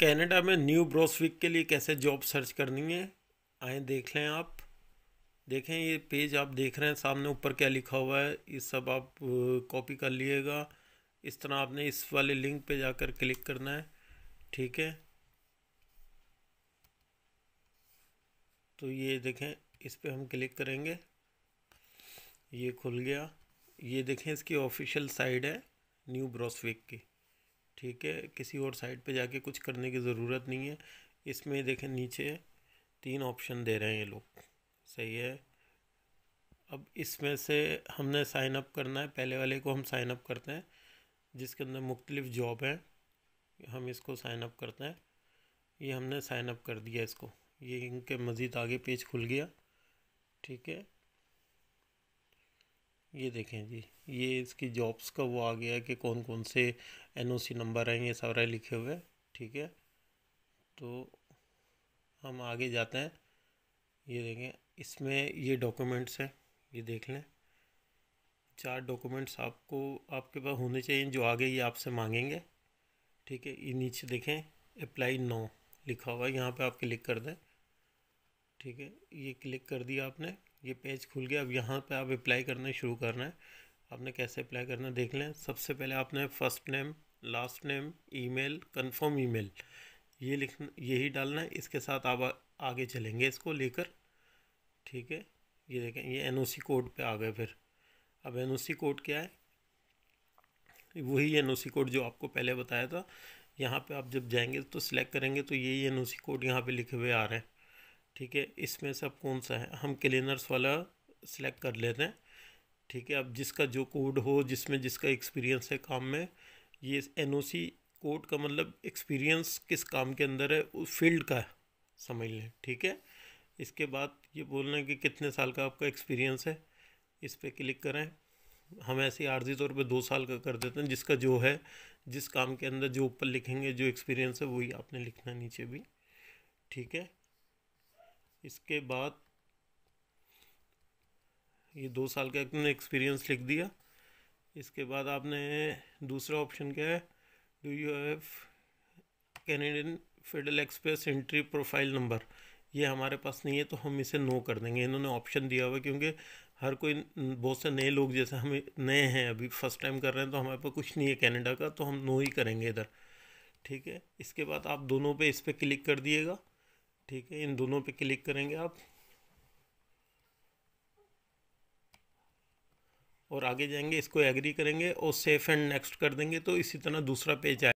Canada में new ब्रोसविक के लिए कैसे जॉब सर्च करनी है? आए देख लें आप। देखें, ये पेज आप देख रहे हैं, सामने ऊपर क्या लिखा हुआ है, ये सब आप कॉपी कर लिएगा। इस तरह आपने इस वाले लिंक पे जाकर क्लिक करना है, ठीक है? तो ये देखें, इस पे हम क्लिक करेंगे। ये खुल गया। ये देखें, इसकी ऑफिशियल साइड है न्यू ब्रोसविक की। ठीक है, किसी और साइट पे जाके कुछ करने की ज़रूरत नहीं है। इसमें देखें, नीचे तीन ऑप्शन दे रहे हैं ये लोग। सही है? अब इसमें से हमने साइन अप करना है, पहले वाले को हम साइन अप करते हैं, जिसके अंदर मुख्तलिफ़ जॉब हैं, हम इसको साइन अप करते हैं। ये हमने साइन अप कर दिया इसको। ये इनके मज़ीद आगे पेज खुल गया। ठीक है? ये देखें जी, ये इसकी जॉब्स का वो आ गया है कि कौन कौन से एनओसी नंबर हैं, ये सारा लिखे हुए ठीक है? तो हम आगे जाते हैं। ये देखें, इसमें ये डॉक्यूमेंट्स हैं, ये देख लें। चार डॉक्यूमेंट्स आपको, आपके पास होने चाहिए, जो आगे ये आपसे मांगेंगे, ठीक है? ये नीचे देखें अप्लाई नो लिखा हुआ है, यहाँ पे आप क्लिक कर दें, ठीक है? ये क्लिक कर दिया आपने ये पेज खुल गया, अब यहाँ पे आप अप्लाई करना शुरू करना है। आपने कैसे अप्लाई करना देख लें। सबसे पहले आपने first name last name email confirm email ये लिख, यही डालना है। इसके साथ आप आगे चलेंगे इसको लेकर। ठीक है? ये देखें, ये एनओसी कोड पे आ गए फिर। अब एनओसी कोड क्या है? वही एनओसी कोड जो आपको पहले बताया था। यहाँ पे आप जब जाएँगे तो सिलेक्ट करेंगे तो यही एनओसी कोड यहाँ पे लिखे हुए आ रहे हैं। ठीक है, इसमें से अब कौन सा है? हम क्लीनर्स वाला सिलेक्ट कर लेते हैं। ठीक है, अब जिसका जो कोड हो, जिसमें जिसका एक्सपीरियंस है काम में, ये एनओसी कोड का मतलब एक्सपीरियंस किस काम के अंदर है, उस फ़ील्ड का समझ लें। ठीक है, इसके बाद ये बोलना है कि कितने साल का आपका एक्सपीरियंस है, इस पर क्लिक करें। हम ऐसे आर्जी तौर पे दो साल का कर देते हैं, जिसका जो है, जिस काम के अंदर जो ऊपर लिखेंगे, जो एक्सपीरियंस है, वही आपने लिखना नीचे भी। ठीक है इसके बाद ये दो साल का आपने एक्सपीरियंस लिख दिया। इसके बाद आपने दूसरा ऑप्शन क्या है? Do you have Canadian federal express entry profile number ये हमारे पास नहीं है तो हम इसे नो कर देंगे। इन्होंने ऑप्शन दिया हुआ क्योंकि हर कोई बहुत से नए लोग जैसे हम नए हैं, अभी फ़र्स्ट टाइम कर रहे हैं तो हमारे पास कुछ नहीं है कनाडा का तो हम नो ही करेंगे इधर। ठीक है? इसके बाद आप दोनों पे इस पर क्लिक कर दिएगा ठीक है, इन दोनों पे क्लिक करेंगे आप। और आगे जाएँगे, इसको एग्री करेंगे और सेफ़ एंड नेक्स्ट कर देंगे तो इसी तरह दूसरा पेज आए